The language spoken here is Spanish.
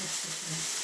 Gracias.